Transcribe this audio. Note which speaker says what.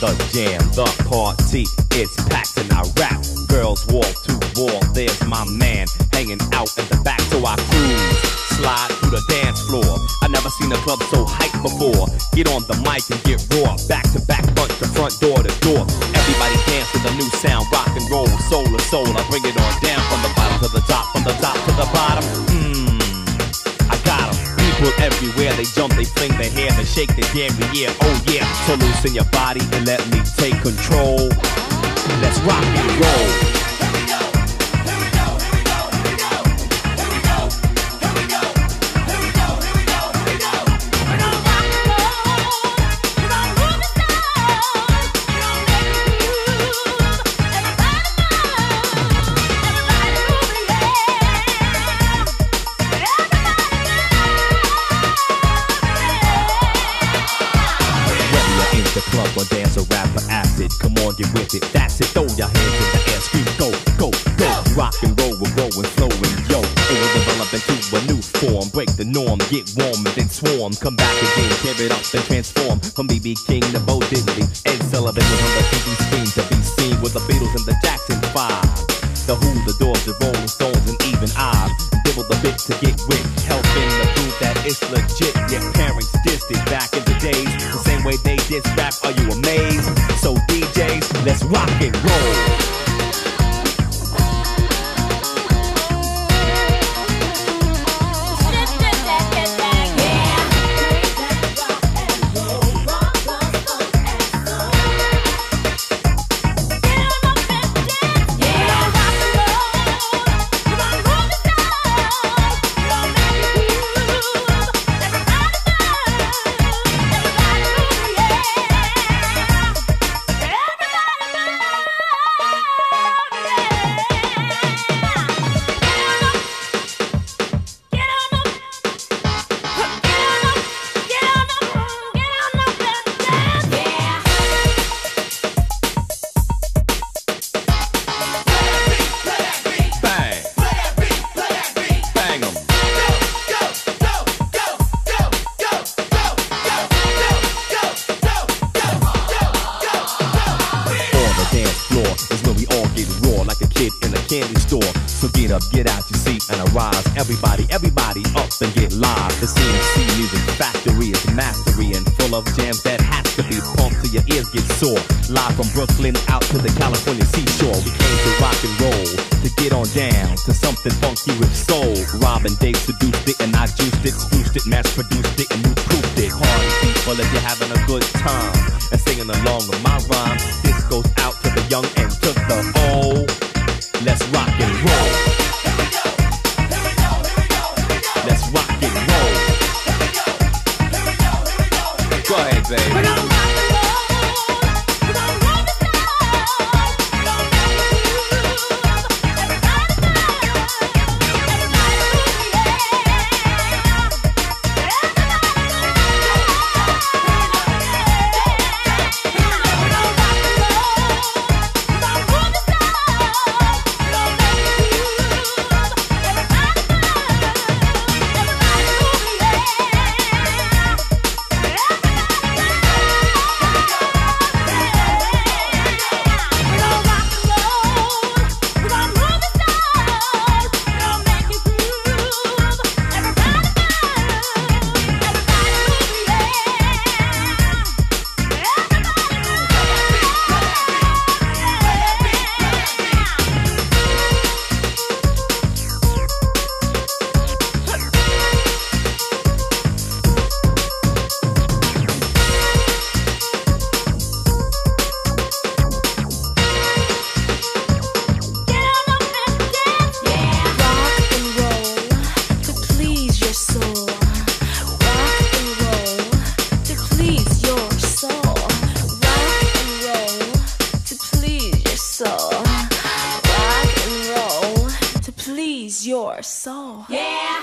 Speaker 1: the jam, the party. It's packed and I rap. Girls wall to wall. There's my man hanging out at the back, so I cruise. Slide through the dance floor. I never seen a club so hyped before. Get on the mic and get raw. Back to back, front to front, door to door. Everybody dance to the new sound, rock and roll, soul to soul. I bring it on down from the bottom to the top, from the top to the bottom. Everywhere, they jump, they fling their hair, they shake their yeah, oh yeah. So loosen your body and let me take control. Let's rock and roll. Club or dance or rap or acid, come on, get with it. That's it. Throw your hands in the air, scream, go, go, go. Rock and roll, we're rolling, flowing, yo. It will develop into a new form. Break the norm, get warm and then swarm. Come back again, tear it up and transform. From BB King to Bo Diddley. Ed Sullivan was on the TV screen to be seen with the Beatles and the Jackson Five. The Who, the Doors, the Rolling Stones, and even I. The bit to get with, helping to prove that it's legit. Your parents dissed it back in the days, the same way they diss rap. Are you amazed? So DJs, let's rock and roll. So get up, get out your seat and arise. Everybody, everybody up and get live. The C&C Music Factory is mastery and full of jams that has to be pumped till your ears get sore. Live from Brooklyn out to the California seashore. We came to rock and roll, to get on down to something funky with soul. Rob and Dave seduced it and I juiced it, spruced it, mass produced it, and you proofed it. Party people if you're having a good time and singing along with my rhyme. This goes out to the young and to the old. Baby.
Speaker 2: Your soul.
Speaker 3: Yeah.